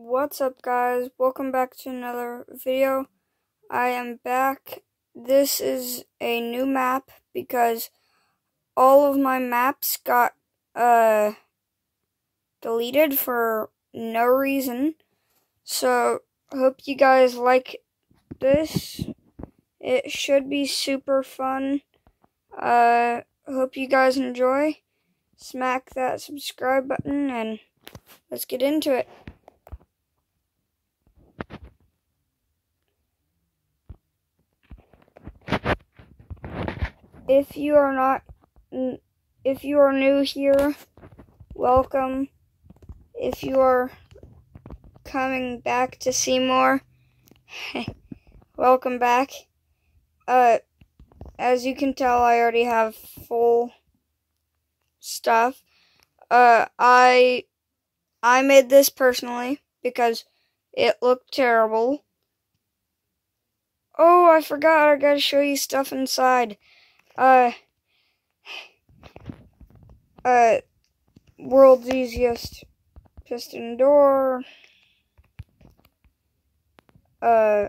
What's up guys? Welcome back to another video. I am back. This is a new map because all of my maps got uh deleted for no reason. So, hope you guys like this. It should be super fun. Uh hope you guys enjoy. Smack that subscribe button and let's get into it. If you are not if you are new here welcome. If you are coming back to see more welcome back. Uh as you can tell i already have full stuff. Uh i i made this personally because it looked terrible. Oh i forgot i gotta show you stuff inside uh, uh, world's easiest piston door. Uh,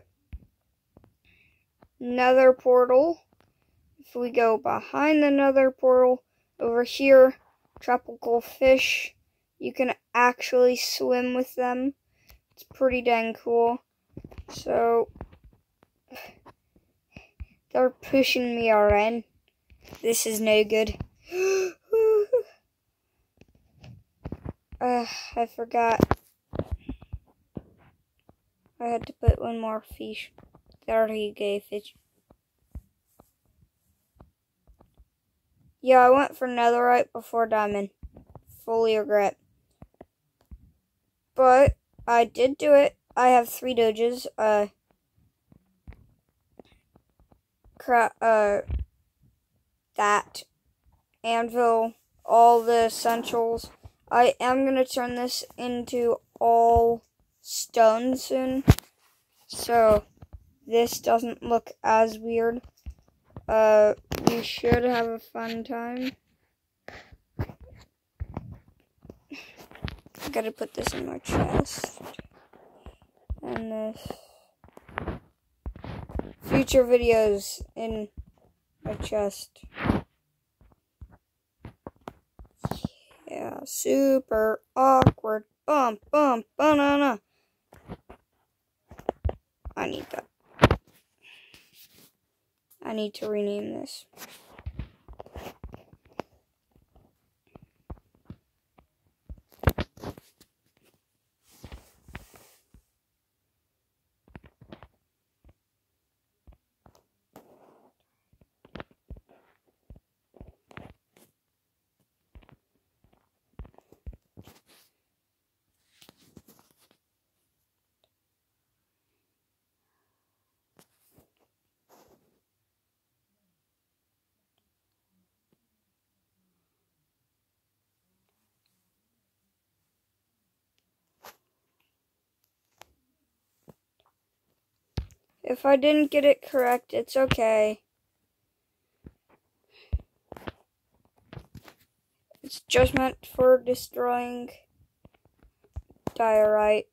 nether portal. If we go behind the nether portal, over here, tropical fish. You can actually swim with them. It's pretty dang cool. So, they're pushing me around. This is no good. uh, I forgot. I had to put one more fish. There you go, fish. Yeah, I went for netherite before diamond. Fully regret. But I did do it. I have three doges. Uh, crap. Uh, that anvil, all the essentials. I am going to turn this into all stone soon. So this doesn't look as weird. Uh, we should have a fun time. I gotta put this in my chest. And this. Future videos in my chest. Yeah, super awkward. Bump, bump, banana. I need that. I need to rename this. If I didn't get it correct, it's okay. It's just meant for destroying diorite.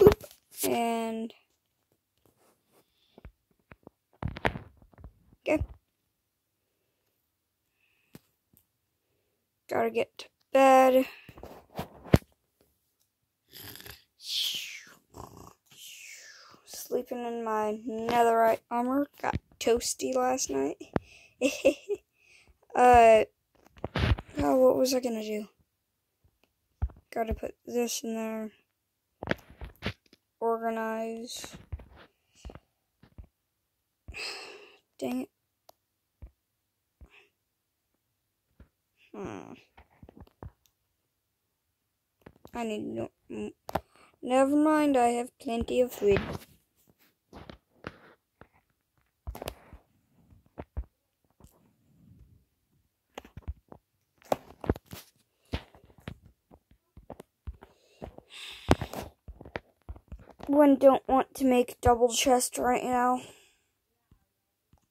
Oop. And okay. Gotta get to bed. Sleeping in netherite armor. Got toasty last night. uh, oh, what was I gonna do? Gotta put this in there. Organize. Dang it. Hmm. I need no. Never mind, I have plenty of food. One don't want to make double chest right now.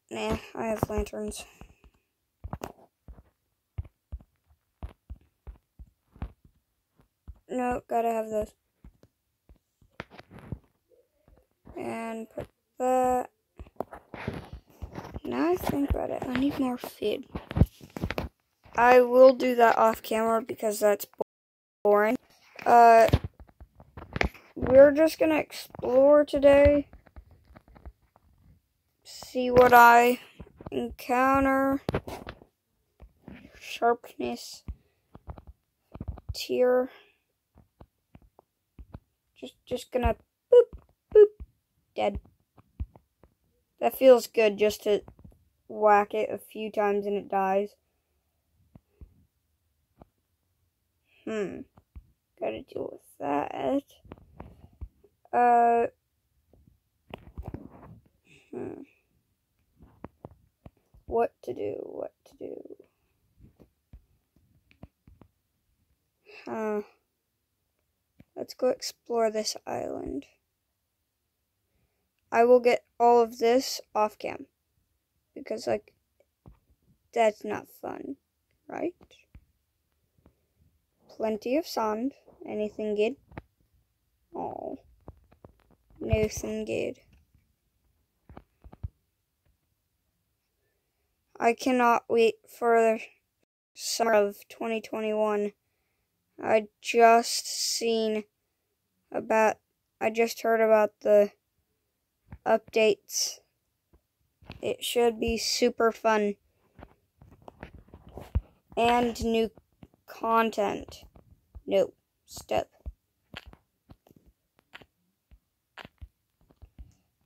Nah. I have lanterns. No, gotta have those. And put that. Now I think about it, I need more feed. I will do that off camera because that's boring. Uh, we're just gonna explore today. See what I encounter. Sharpness. Tier. Just, just gonna boop, boop, dead. That feels good just to whack it a few times and it dies. Hmm. Gotta deal with that. Uh. Hmm. What to do? What to do? Huh. Let's go explore this island. I will get all of this off cam. Because, like, that's not fun, right? Plenty of sand. Anything good? Oh, nothing good. I cannot wait for the summer of 2021. I just seen about, I just heard about the updates. It should be super fun. And new content. No, step.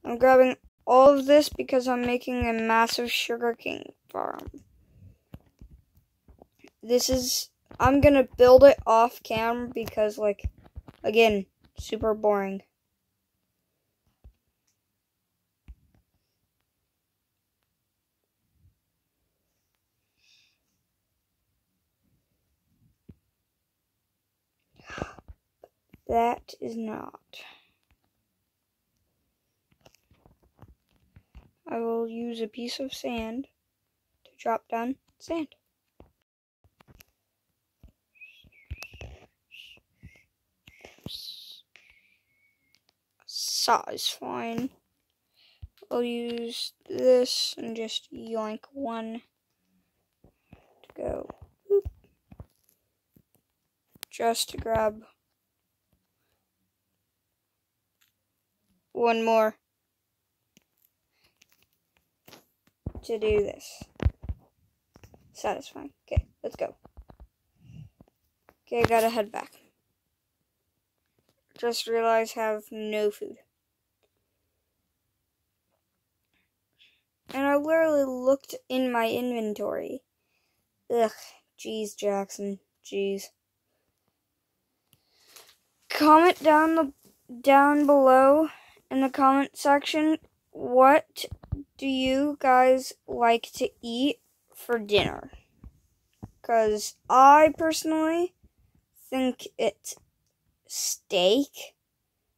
I'm grabbing all of this because I'm making a massive sugarcane farm. This is, I'm gonna build it off camera because, like, again, super boring. That is not. I will use a piece of sand to drop down sand. Saw is fine. I'll use this and just yoink one to go. Just to grab one more to do this. Satisfying. Okay, let's go. Okay, I gotta head back. Just realized I have no food. And I literally looked in my inventory. Ugh, jeez, Jackson, jeez. Comment down the down below in the comment section what do you guys like to eat for dinner? Because I personally think it's steak.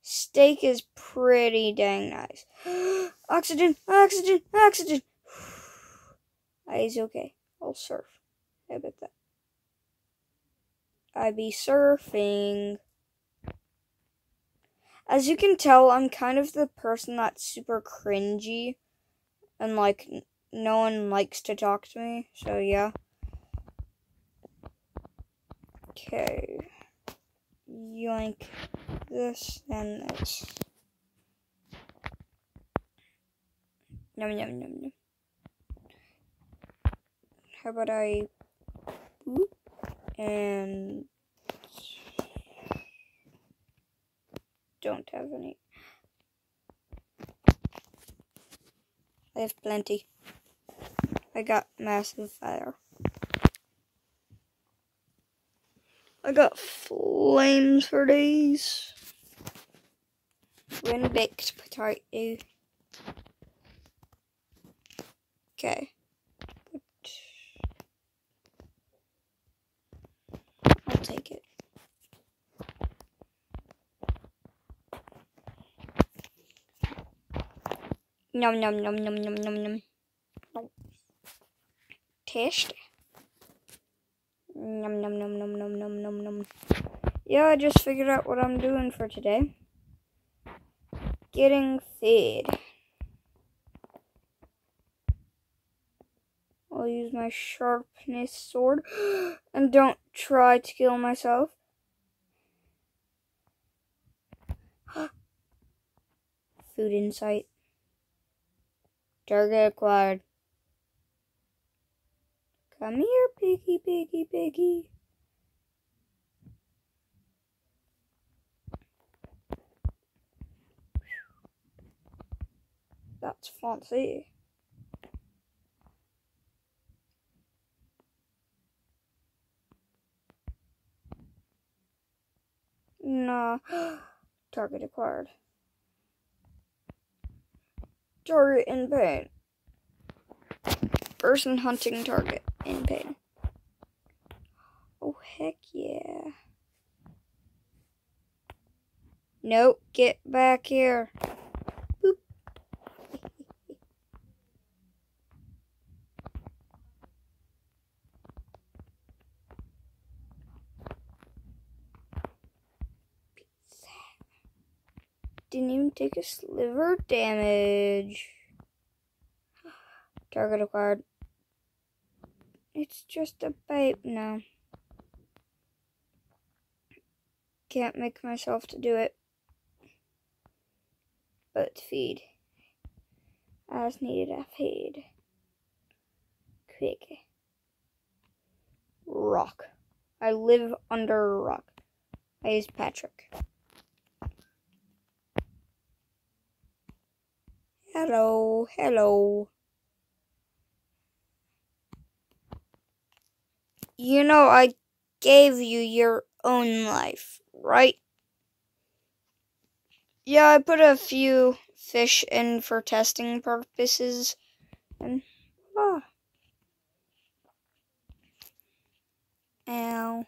Steak is pretty dang nice. oxygen, oxygen, oxygen. I I's okay. I'll surf. I bet that. I be surfing. As you can tell, I'm kind of the person that's super cringy and like no one likes to talk to me. So yeah. Okay. Yoink this and this. Yum yum yum yum. How about I and don't have any. I have plenty. I got massive fire. I got flames for days. When baked potato. Okay. I'll take it. Yum, yum, yum, yum, yum, yum, yum. tasty. Num num num num num num num num. Yeah, I just figured out what I'm doing for today. Getting feed. I'll use my sharpness sword and don't try to kill myself. Food in Target acquired. Come here, piggy, piggy, piggy. That's fancy. Nah. Target acquired. Target in pain. Person hunting target in pain. Oh, heck yeah. Nope, get back here. Didn't even take a sliver damage. Target acquired. It's just a bite now. Can't make myself to do it. But feed. As needed a feed. Quick. Rock. I live under a rock. I use Patrick. Hello, hello. You know, I gave you your own life, right? Yeah, I put a few fish in for testing purposes. And, ah. Ow.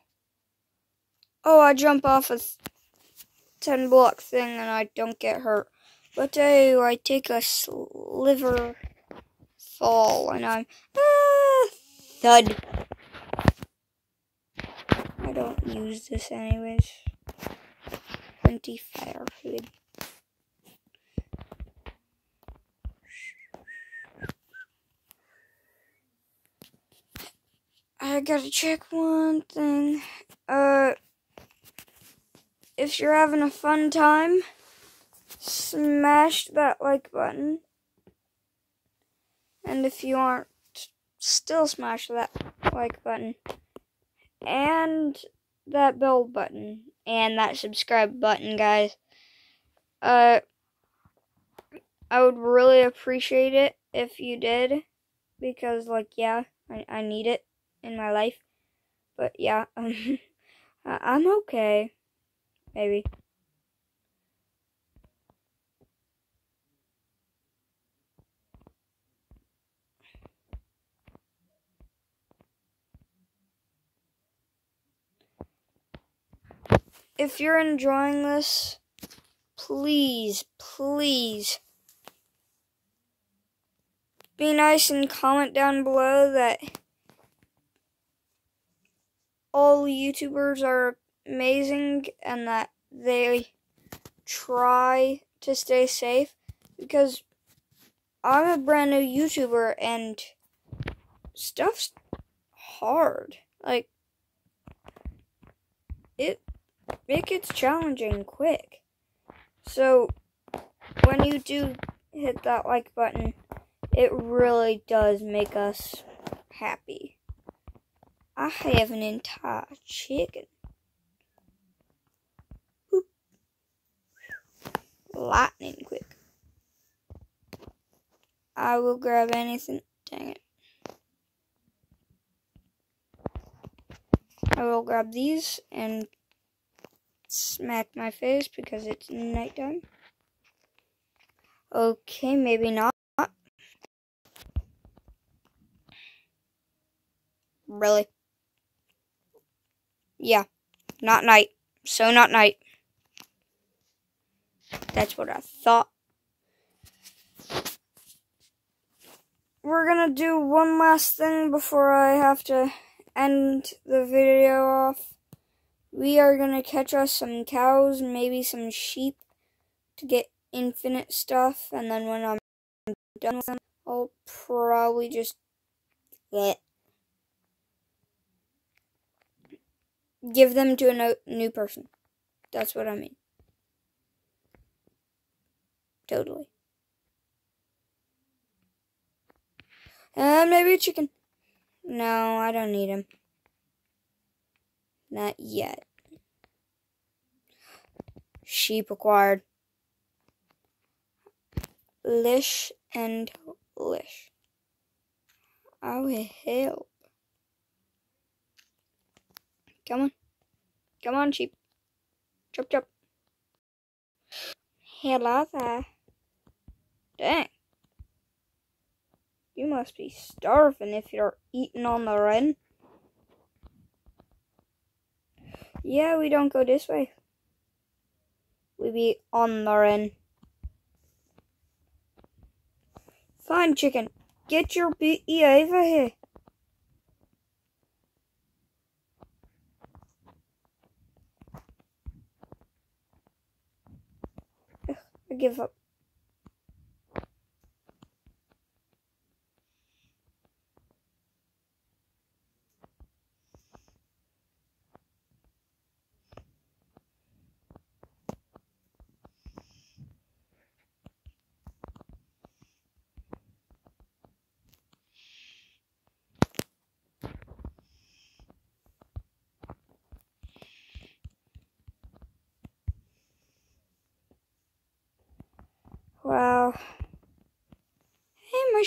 Oh, I jump off a 10 block thing and I don't get hurt. But oh, I take a sliver fall and I'm ah, thud. I don't use this anyways. Plenty fire food. I gotta check one thing. Uh, if you're having a fun time, smash that like button. And if you aren't, still smash that like button. And that bell button. And that subscribe button, guys. Uh, I would really appreciate it if you did. Because, like, yeah, I, I need it in my life. But, yeah, um, I'm okay. Maybe. If you're enjoying this, please, please be nice and comment down below that all YouTubers are amazing and that they try to stay safe because I'm a brand new YouTuber and stuff's hard. Like, it it gets challenging quick. So, when you do hit that like button, it really does make us happy. I have an entire chicken. Lightning quick. I will grab anything. Dang it. I will grab these and smack my face because it's nighttime. Okay, maybe not. Really? Yeah, not night. So not night. That's what I thought. we're gonna do one last thing before I have to end the video off. We are gonna catch us some cows, maybe some sheep to get infinite stuff, and then when I'm done with them, I'll probably just get give them to a new person. That's what I mean. Totally. And maybe a chicken. No, I don't need him. Not yet. Sheep acquired. Lish and Lish. I will help. Come on. Come on, sheep. Chop, chop. Hello there. Dang. You must be starving if you're eating on the run. Yeah, we don't go this way. We be on the run. Fine, chicken. Get your booty over here. I give up.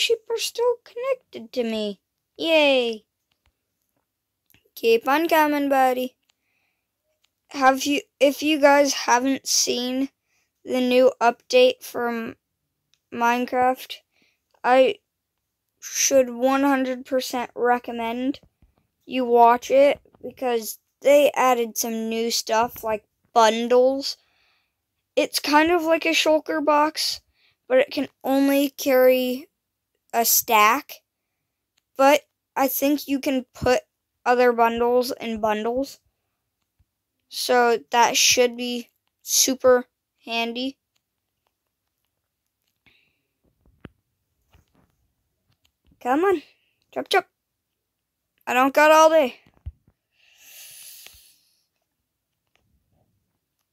Sheep are still connected to me. Yay. Keep on coming, buddy. Have you, if you guys haven't seen the new update from Minecraft, I should 100% recommend you watch it because they added some new stuff like bundles. It's kind of like a shulker box, but it can only carry a stack. But I think you can put other bundles in bundles. So that should be super handy. Come on. Chop chop. I don't got all day.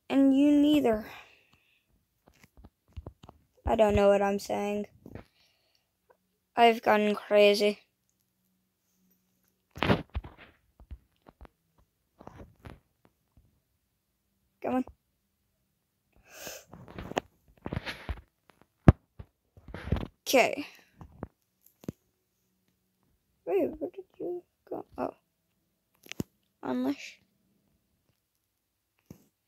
And you neither. I don't know what I'm saying. I've gone crazy. Come on. Okay. Wait, where did you go? Oh. Unleash.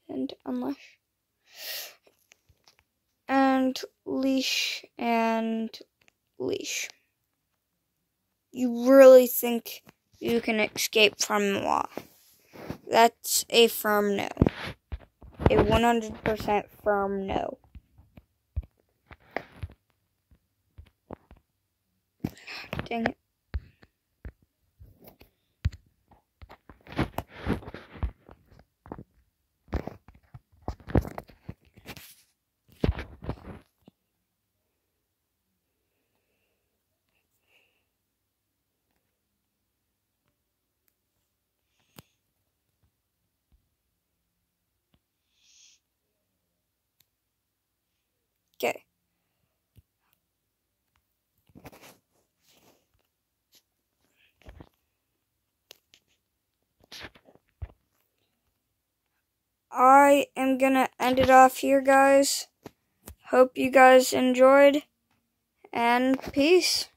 And unleash and leash and leash. You really think you can escape from law? That's a firm no. A 100% firm no. Dang it. Okay. I am gonna end it off here, guys. Hope you guys enjoyed, and peace.